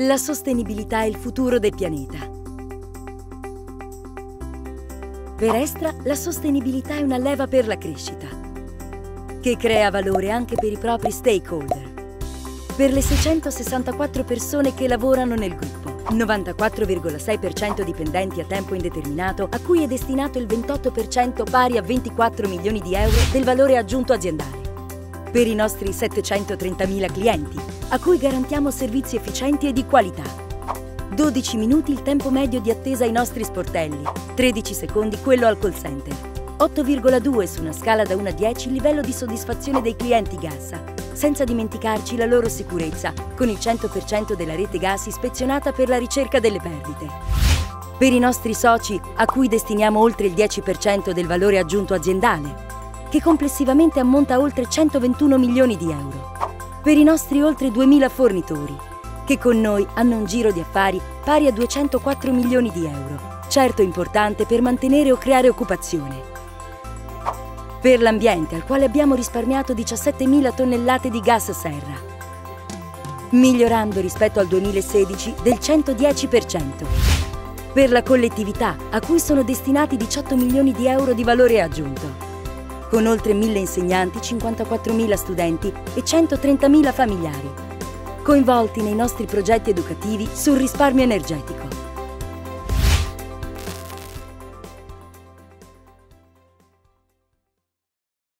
La sostenibilità è il futuro del pianeta. Per Estra la sostenibilità è una leva per la crescita, che crea valore anche per i propri stakeholder, per le 664 persone che lavorano nel gruppo, 94,6% dipendenti a tempo indeterminato a cui è destinato il 28% pari a 24 milioni di euro del valore aggiunto aziendale, per i nostri 730.000 clienti a cui garantiamo servizi efficienti e di qualità. 12 minuti il tempo medio di attesa ai nostri sportelli, 13 secondi quello al call center. 8,2 su una scala da 1 a 10 il livello di soddisfazione dei clienti gas, senza dimenticarci la loro sicurezza, con il 100% della rete gas ispezionata per la ricerca delle perdite. Per i nostri soci, a cui destiniamo oltre il 10% del valore aggiunto aziendale, che complessivamente ammonta a oltre 121 milioni di euro per i nostri oltre 2.000 fornitori, che con noi hanno un giro di affari pari a 204 milioni di euro, certo importante per mantenere o creare occupazione. Per l'ambiente, al quale abbiamo risparmiato 17.000 tonnellate di gas serra, migliorando rispetto al 2016 del 110%. Per la collettività, a cui sono destinati 18 milioni di euro di valore aggiunto con oltre 1.000 insegnanti, 54.000 studenti e 130.000 familiari, coinvolti nei nostri progetti educativi sul risparmio energetico.